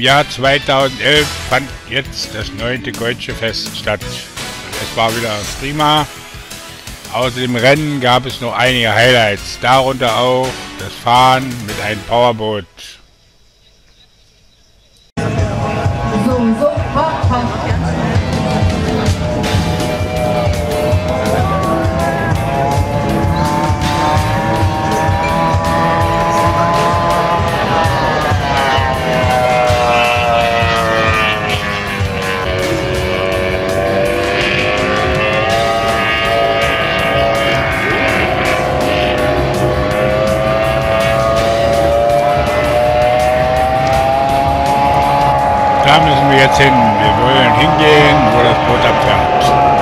Jahr 2011 fand jetzt das neunte Deutsche Fest statt. Es war wieder prima. Außer dem Rennen gab es noch einige Highlights, darunter auch das Fahren mit einem Powerboot. So, so, Da müssen wir jetzt hin. Wir wollen hingehen, wo das Boot abfährt.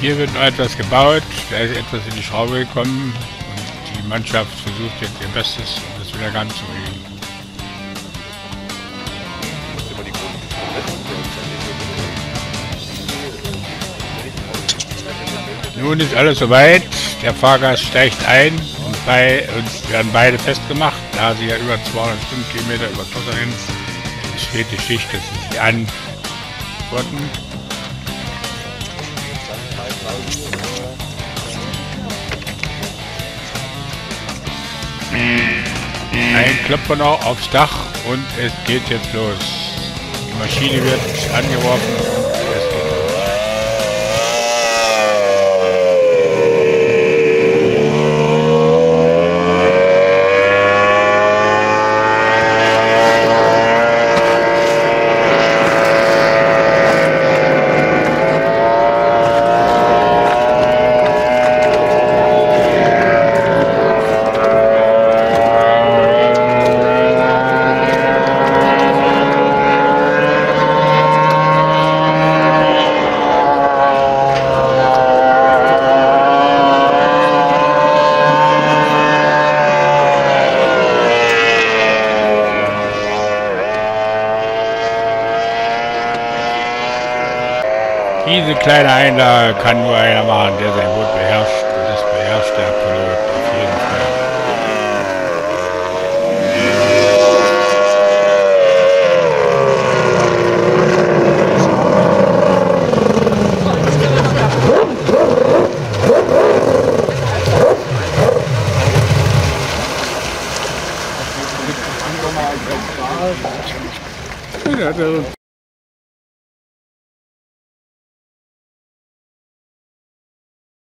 Hier wird noch etwas gebaut, da ist etwas in die Schraube gekommen und die Mannschaft versucht jetzt ihr Bestes, das wieder ganz zu kriegen. Nun ist alles soweit, der Fahrgast steigt ein und bei uns werden beide festgemacht, da sie ja über 200 Stundenkilometer über sind, steht die Schicht, dass sie sich antworten. Ein Klopfer noch aufs Dach und es geht jetzt los. Die Maschine wird angeworfen und es geht Diese kleine Einlage kann nur einer machen, der sein Boot beherrscht. Und das beherrscht der Pilot auf jeden Fall. Ja,